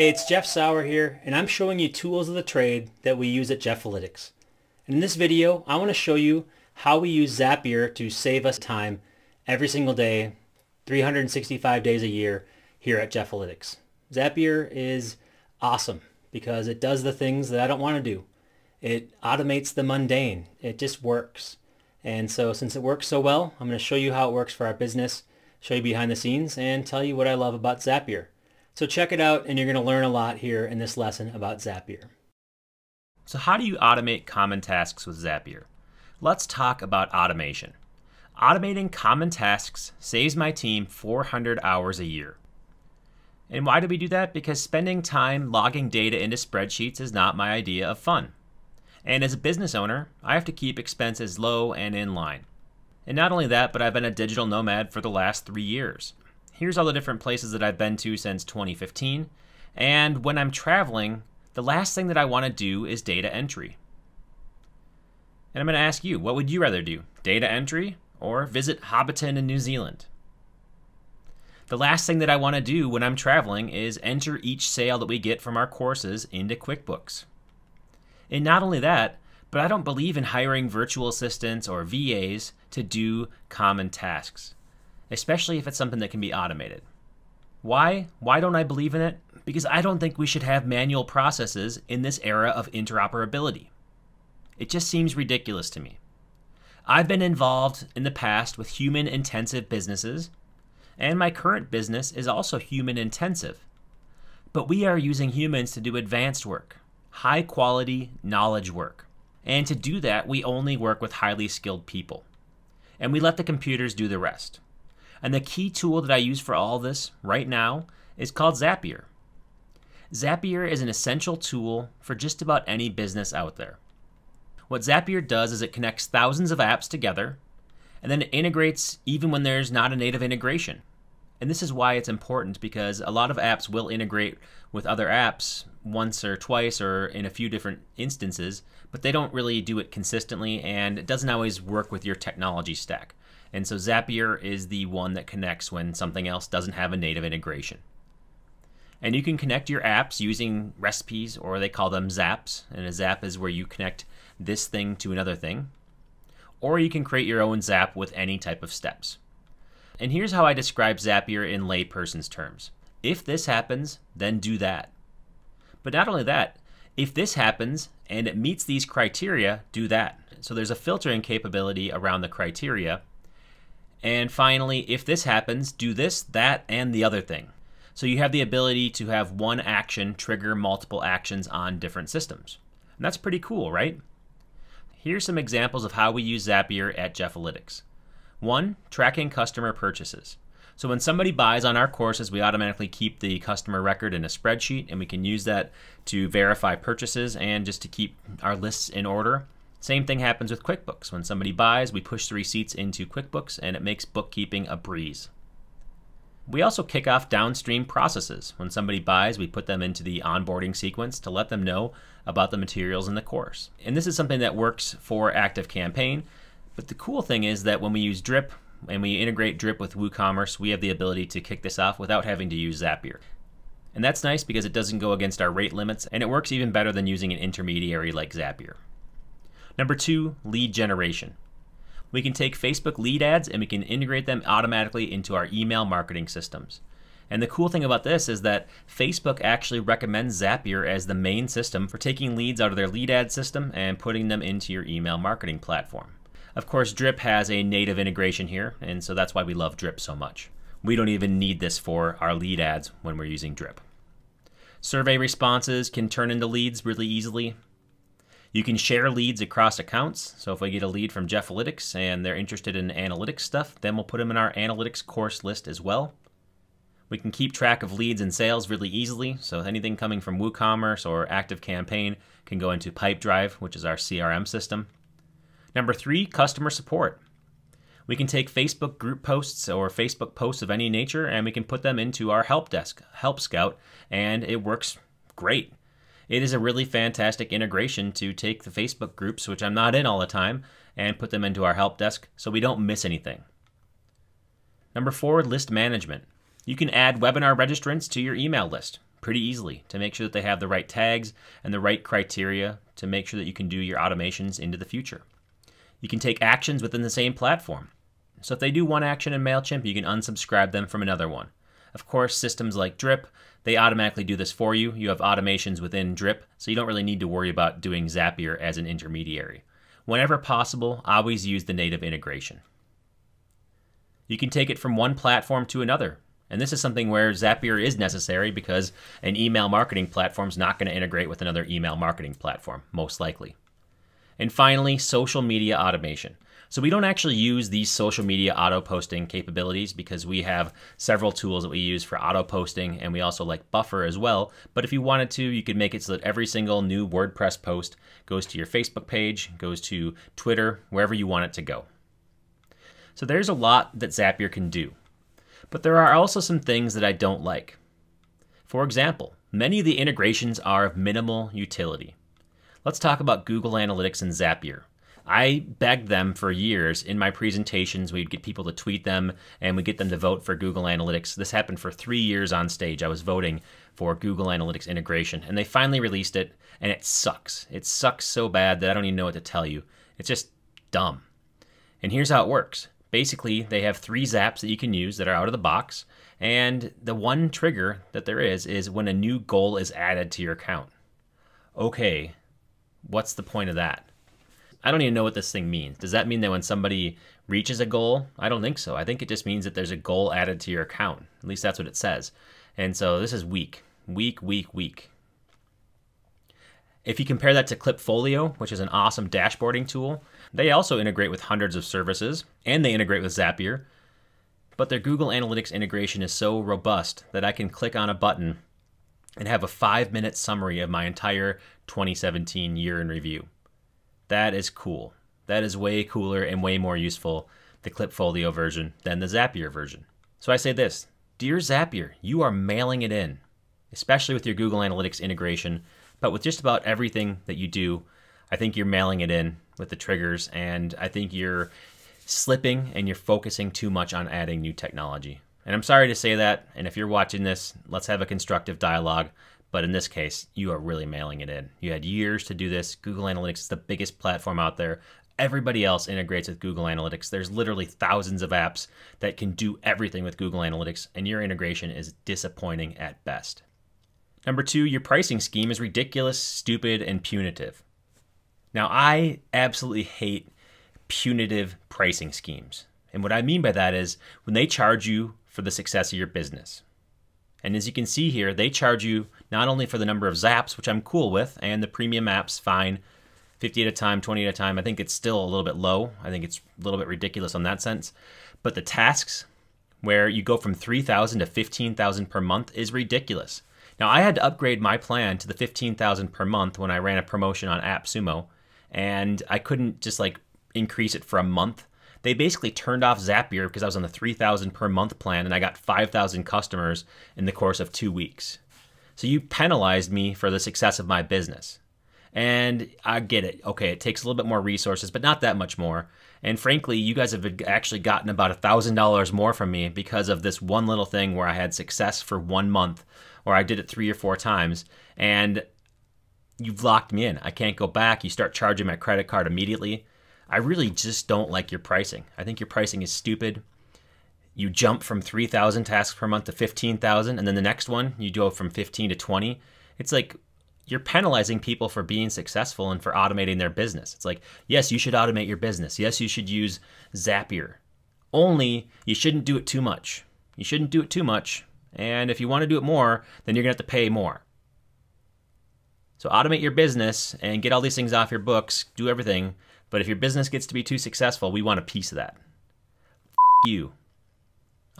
Hey, it's Jeff Sauer here, and I'm showing you tools of the trade that we use at Jeffalytics. In this video, I want to show you how we use Zapier to save us time every single day, 365 days a year here at Jeffalytics. Zapier is awesome because it does the things that I don't want to do. It automates the mundane. It just works. And so since it works so well, I'm going to show you how it works for our business, show you behind the scenes, and tell you what I love about Zapier. So check it out and you're going to learn a lot here in this lesson about Zapier. So how do you automate common tasks with Zapier? Let's talk about automation. Automating common tasks saves my team 400 hours a year. And why do we do that? Because spending time logging data into spreadsheets is not my idea of fun. And as a business owner, I have to keep expenses low and in line. And not only that, but I've been a digital nomad for the last three years. Here's all the different places that I've been to since 2015. And when I'm traveling, the last thing that I want to do is data entry. And I'm going to ask you, what would you rather do? Data entry or visit Hobbiton in New Zealand? The last thing that I want to do when I'm traveling is enter each sale that we get from our courses into QuickBooks. And not only that, but I don't believe in hiring virtual assistants or VAs to do common tasks especially if it's something that can be automated. Why? Why don't I believe in it? Because I don't think we should have manual processes in this era of interoperability. It just seems ridiculous to me. I've been involved in the past with human intensive businesses, and my current business is also human intensive. But we are using humans to do advanced work, high quality knowledge work. And to do that, we only work with highly skilled people. And we let the computers do the rest. And the key tool that I use for all this right now is called Zapier. Zapier is an essential tool for just about any business out there. What Zapier does is it connects thousands of apps together and then it integrates even when there's not a native integration. And this is why it's important because a lot of apps will integrate with other apps once or twice or in a few different instances, but they don't really do it consistently and it doesn't always work with your technology stack. And so Zapier is the one that connects when something else doesn't have a native integration. And you can connect your apps using recipes, or they call them zaps. And a zap is where you connect this thing to another thing. Or you can create your own zap with any type of steps. And here's how I describe Zapier in layperson's terms. If this happens, then do that. But not only that, if this happens and it meets these criteria, do that. So there's a filtering capability around the criteria and finally, if this happens, do this, that, and the other thing. So you have the ability to have one action trigger multiple actions on different systems. And that's pretty cool, right? Here's some examples of how we use Zapier at Jeffalytics. One, tracking customer purchases. So when somebody buys on our courses, we automatically keep the customer record in a spreadsheet and we can use that to verify purchases and just to keep our lists in order. Same thing happens with QuickBooks. When somebody buys, we push the receipts into QuickBooks and it makes bookkeeping a breeze. We also kick off downstream processes. When somebody buys, we put them into the onboarding sequence to let them know about the materials in the course. And this is something that works for ActiveCampaign. But the cool thing is that when we use Drip and we integrate Drip with WooCommerce, we have the ability to kick this off without having to use Zapier. And that's nice because it doesn't go against our rate limits and it works even better than using an intermediary like Zapier. Number two, lead generation. We can take Facebook lead ads and we can integrate them automatically into our email marketing systems. And the cool thing about this is that Facebook actually recommends Zapier as the main system for taking leads out of their lead ad system and putting them into your email marketing platform. Of course, Drip has a native integration here, and so that's why we love Drip so much. We don't even need this for our lead ads when we're using Drip. Survey responses can turn into leads really easily. You can share leads across accounts. So if we get a lead from Jeffalytics and they're interested in analytics stuff, then we'll put them in our analytics course list as well. We can keep track of leads and sales really easily. So anything coming from WooCommerce or ActiveCampaign can go into Pipedrive, which is our CRM system. Number three, customer support. We can take Facebook group posts or Facebook posts of any nature and we can put them into our help desk, Help Scout, and it works great it is a really fantastic integration to take the Facebook groups, which I'm not in all the time, and put them into our help desk so we don't miss anything. Number four, list management. You can add webinar registrants to your email list. pretty easily to make sure that they have the right tags and the right criteria to make sure that you can do your automations into the future. You can take actions within the same platform. So if they do one action in MailChimp, you can unsubscribe them from another one. Of course, systems like Drip, they automatically do this for you. You have automations within Drip, so you don't really need to worry about doing Zapier as an intermediary. Whenever possible, always use the native integration. You can take it from one platform to another. And this is something where Zapier is necessary because an email marketing platform is not going to integrate with another email marketing platform, most likely. And finally, social media automation. So we don't actually use these social media auto posting capabilities because we have several tools that we use for auto posting and we also like Buffer as well. But if you wanted to, you could make it so that every single new WordPress post goes to your Facebook page, goes to Twitter, wherever you want it to go. So there's a lot that Zapier can do. But there are also some things that I don't like. For example, many of the integrations are of minimal utility. Let's talk about Google Analytics and Zapier. I begged them for years in my presentations. We'd get people to tweet them and we'd get them to vote for Google Analytics. This happened for three years on stage. I was voting for Google Analytics integration, and they finally released it, and it sucks. It sucks so bad that I don't even know what to tell you. It's just dumb. And here's how it works basically, they have three zaps that you can use that are out of the box, and the one trigger that there is is when a new goal is added to your account. Okay, what's the point of that? I don't even know what this thing means. Does that mean that when somebody reaches a goal? I don't think so. I think it just means that there's a goal added to your account. At least that's what it says. And so this is weak, weak, weak, weak. If you compare that to Klipfolio, which is an awesome dashboarding tool, they also integrate with hundreds of services and they integrate with Zapier. But their Google Analytics integration is so robust that I can click on a button and have a five minute summary of my entire 2017 year in review. That is cool. That is way cooler and way more useful, the Klipfolio version, than the Zapier version. So I say this Dear Zapier, you are mailing it in, especially with your Google Analytics integration, but with just about everything that you do, I think you're mailing it in with the triggers, and I think you're slipping and you're focusing too much on adding new technology. And I'm sorry to say that, and if you're watching this, let's have a constructive dialogue. But in this case, you are really mailing it in. You had years to do this. Google Analytics is the biggest platform out there. Everybody else integrates with Google Analytics. There's literally thousands of apps that can do everything with Google Analytics, and your integration is disappointing at best. Number two, your pricing scheme is ridiculous, stupid, and punitive. Now, I absolutely hate punitive pricing schemes. And what I mean by that is when they charge you for the success of your business. And as you can see here, they charge you not only for the number of zaps, which I'm cool with, and the premium apps, fine, 50 at a time, 20 at a time. I think it's still a little bit low. I think it's a little bit ridiculous on that sense. But the tasks where you go from 3,000 to 15,000 per month is ridiculous. Now, I had to upgrade my plan to the 15,000 per month when I ran a promotion on AppSumo, and I couldn't just like increase it for a month. They basically turned off Zapier because I was on the 3000 per month plan and I got 5000 customers in the course of 2 weeks. So you penalized me for the success of my business. And I get it. Okay, it takes a little bit more resources, but not that much more. And frankly, you guys have actually gotten about a $1,000 more from me because of this one little thing where I had success for one month, or I did it three or four times. And you've locked me in. I can't go back. You start charging my credit card immediately. I really just don't like your pricing. I think your pricing is stupid. You jump from 3,000 tasks per month to 15,000, and then the next one, you go from 15 to 20. It's like you're penalizing people for being successful and for automating their business. It's like, yes, you should automate your business. Yes, you should use Zapier. Only you shouldn't do it too much. You shouldn't do it too much. And if you want to do it more, then you're going to have to pay more. So automate your business and get all these things off your books, do everything. But if your business gets to be too successful, we want a piece of that. F you.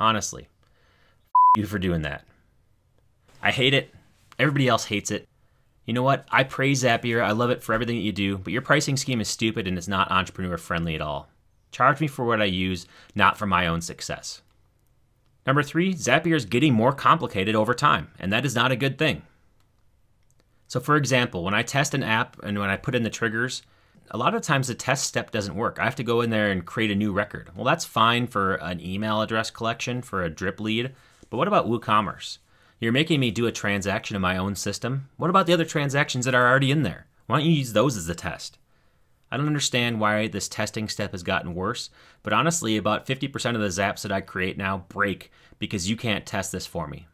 Honestly. You for doing that. I hate it. Everybody else hates it. You know what? I praise Zapier. I love it for everything that you do, but your pricing scheme is stupid and it's not entrepreneur friendly at all. Charge me for what I use, not for my own success. Number three, Zapier is getting more complicated over time, and that is not a good thing. So for example, when I test an app and when I put in the triggers, a lot of times the test step doesn't work. I have to go in there and create a new record. Well, that's fine for an email address collection for a drip lead, but what about WooCommerce? You're making me do a transaction in my own system. What about the other transactions that are already in there? Why don't you use those as the test? I don't understand why this testing step has gotten worse, but honestly, about 50% of the zaps that I create now break because you can't test this for me.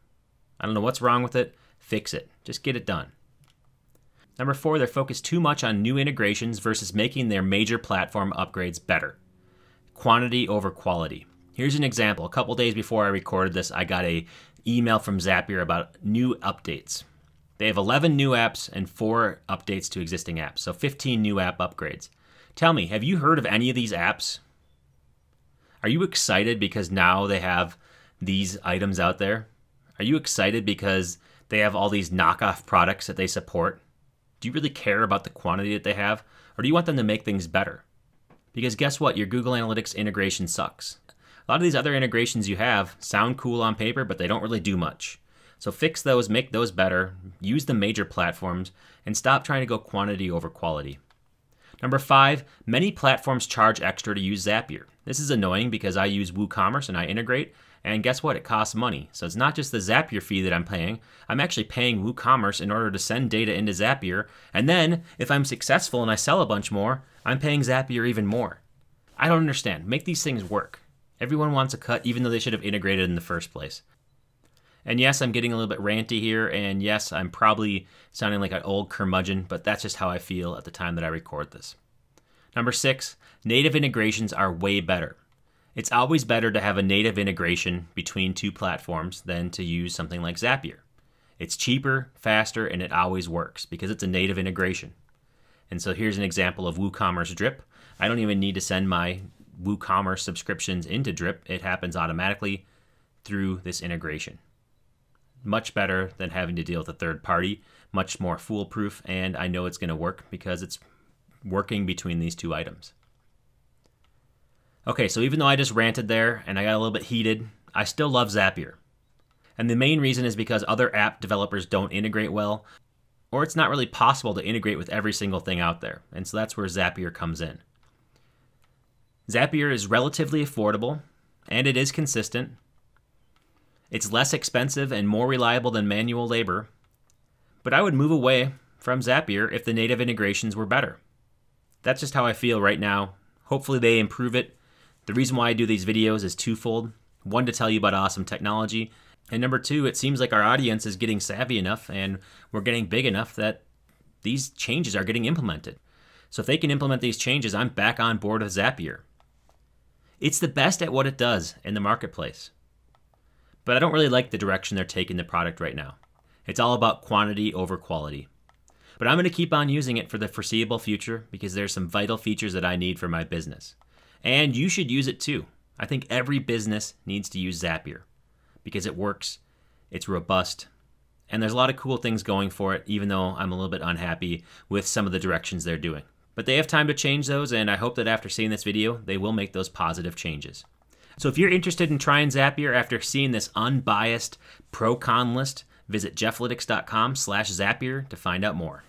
I don't know what's wrong with it. Fix it. Just get it done. Number four, they're focused too much on new integrations versus making their major platform upgrades better. Quantity over quality. Here's an example. A couple days before I recorded this, I got a email from Zapier about new updates. They have 11 new apps and 4 updates to existing apps, so 15 new app upgrades. Tell me, have you heard of any of these apps? Are you excited because now they have these items out there? Are you excited because they have all these knockoff products that they support? Do you really care about the quantity that they have? Or do you want them to make things better? Because guess what? Your Google Analytics integration sucks. A lot of these other integrations you have sound cool on paper, but they don't really do much. So fix those, make those better, use the major platforms, and stop trying to go quantity over quality. Number five, many platforms charge extra to use Zapier. This is annoying because I use WooCommerce and I integrate, and guess what? It costs money. So it's not just the Zapier fee that I'm paying. I'm actually paying WooCommerce in order to send data into Zapier. And then if I'm successful and I sell a bunch more, I'm paying Zapier even more. I don't understand. Make these things work. Everyone wants a cut, even though they should have integrated in the first place. And yes, I'm getting a little bit ranty here, and yes, I'm probably sounding like an old curmudgeon, but that's just how I feel at the time that I record this. Number six, native integrations are way better. It's always better to have a native integration between two platforms than to use something like Zapier. It's cheaper, faster, and it always works because it's a native integration. And so here's an example of WooCommerce Drip. I don't even need to send my WooCommerce subscriptions into Drip. It happens automatically through this integration. Much better than having to deal with a third party, much more foolproof, and I know it's going to work because it's working between these two items. Okay, so even though I just ranted there and I got a little bit heated, I still love Zapier. And the main reason is because other app developers don't integrate well, or it's not really possible to integrate with every single thing out there. And so that's where Zapier comes in. Zapier is relatively affordable, and it is consistent. It's less expensive and more reliable than manual labor, but I would move away from Zapier if the native integrations were better. That's just how I feel right now. Hopefully, they improve it the reason why I do these videos is twofold. One, to tell you about awesome technology. And number two, it seems like our audience is getting savvy enough and we're getting big enough that these changes are getting implemented. So if they can implement these changes, I'm back on board with Zapier. It's the best at what it does in the marketplace. But I don't really like the direction they're taking the product right now. It's all about quantity over quality. But I'm going to keep on using it for the foreseeable future because there's some vital features that I need for my business. And you should use it too. I think every business needs to use Zapier because it works, it's robust, and there's a lot of cool things going for it, even though I'm a little bit unhappy with some of the directions they're doing. But they have time to change those, and I hope that after seeing this video, they will make those positive changes. So if you're interested in trying Zapier after seeing this unbiased pro-con list, visit jeffalytics.com slash Zapier to find out more.